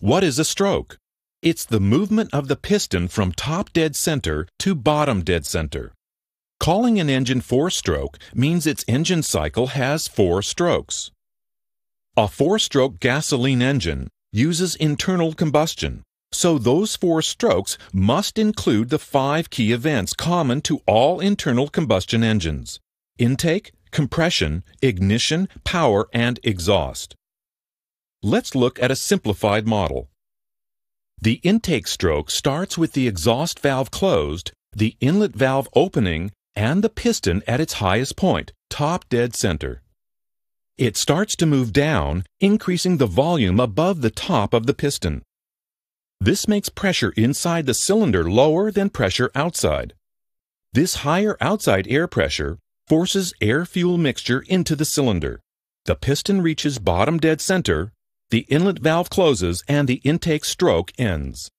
What is a stroke? It's the movement of the piston from top dead center to bottom dead center. Calling an engine four stroke means its engine cycle has four strokes. A four stroke gasoline engine uses internal combustion, so those four strokes must include the five key events common to all internal combustion engines intake, compression, ignition, power, and exhaust. Let's look at a simplified model. The intake stroke starts with the exhaust valve closed, the inlet valve opening, and the piston at its highest point, top dead center. It starts to move down, increasing the volume above the top of the piston. This makes pressure inside the cylinder lower than pressure outside. This higher outside air pressure forces air-fuel mixture into the cylinder. The piston reaches bottom dead center, the inlet valve closes, and the intake stroke ends.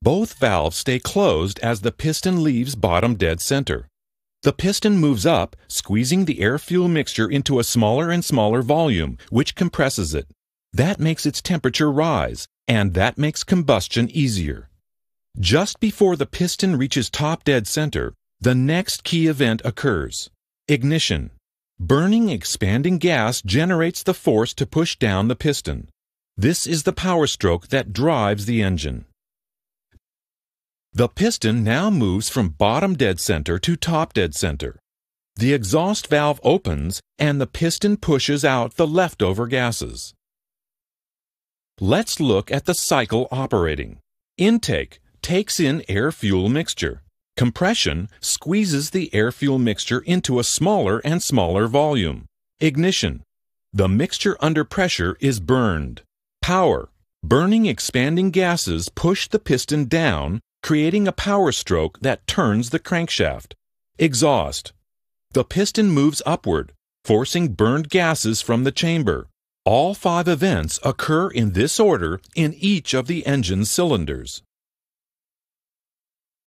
Both valves stay closed as the piston leaves bottom dead center. The piston moves up, squeezing the air-fuel mixture into a smaller and smaller volume, which compresses it. That makes its temperature rise, and that makes combustion easier. Just before the piston reaches top dead center, the next key event occurs ignition. Burning expanding gas generates the force to push down the piston. This is the power stroke that drives the engine. The piston now moves from bottom dead center to top dead center. The exhaust valve opens and the piston pushes out the leftover gases. Let's look at the cycle operating. Intake takes in air-fuel mixture. Compression squeezes the air-fuel mixture into a smaller and smaller volume. Ignition. The mixture under pressure is burned. Power. Burning expanding gases push the piston down, creating a power stroke that turns the crankshaft. Exhaust. The piston moves upward, forcing burned gases from the chamber. All five events occur in this order in each of the engine's cylinders.